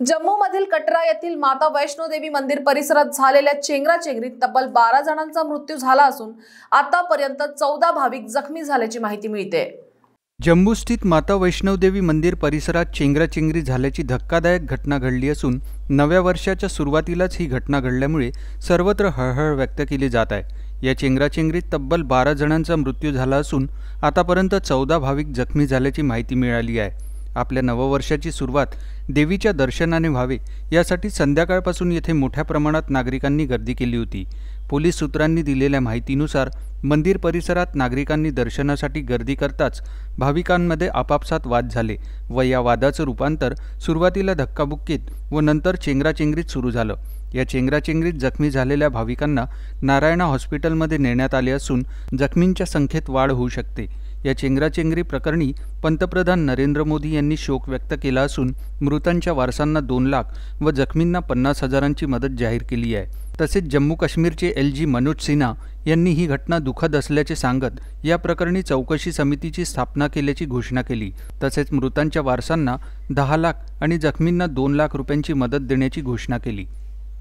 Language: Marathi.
जम्मूमधील कटरा येथील माता वैष्णोदेवी मंदिर परिसरात झालेल्या चेंगराचेंगरीत तब्बल बारा जणांचा मृत्यू झाला असून आतापर्यंत चौदा भाविक जखमी झाल्याची माहिती मिळते. जम्बूस्थित माता वैष्णवदेवी मंदिर परिसरात चेंगराचेंगरी झाल्याची धक्कादायक घटना घडली असून नव्या वर्षाच्या सुरुवातीलाच ही घटना घडल्यामुळे सर्वत्र हळहळ व्यक्त केली जात आहे. या चेंगराचेंगरीत तब्बल बारा जणांचा मृत्यू झाला असून आतापर्यंत चौदा भाविक जखमी झाल्याची माहिती मिळाली आहे. आपल्या नववर्षाची सुरुवात देवीच्या दर्शनाने व्हावे यासाठी संध्याकाळपासून येथे मोठ्या प्रमाणात नागरिकांनी गर्दी केली होती. पोलीस सूत्रांनी दिलेल्या माहितीनुसार मंदिर परिसरात नागरिकांनी दर्शनासाठी गर्दी करताच भाविकांमध्ये आपापसात वाद झाले व या वादाचं रूपांतर सुरुवातीला धक्काबुक्कीत व नंतर चेंगराचेंगरीत सुरू झालं. या चेंगराचेंगरीत जखमी झालेल्या भाविकांना नारायणा हॉस्पिटलमध्ये नेण्यात आले असून जखमींच्या संख्येत वाढ होऊ शकते. या चेंगराचेंगरी प्रकरणी पंतप्रधान नरेंद्र मोदी यांनी शोक व्यक्त केला असून मृतांच्या वारसांना दोन लाख व जखमींना पन्नास हजारांची मदत जाहीर केली आहे. तसेच जम्मू काश्मीरचे एल जी मनोज सिन्हा यांनी ही घटना दुःखद असल्याचे सांगत या प्रकरणी चौकशी समितीची स्थापना केल्याची घोषणा केली. तसेच मृतांच्या वारसांना दहा लाख आणि जखमींना दोन लाख रुपयांची मदत देण्याची घोषणा केली.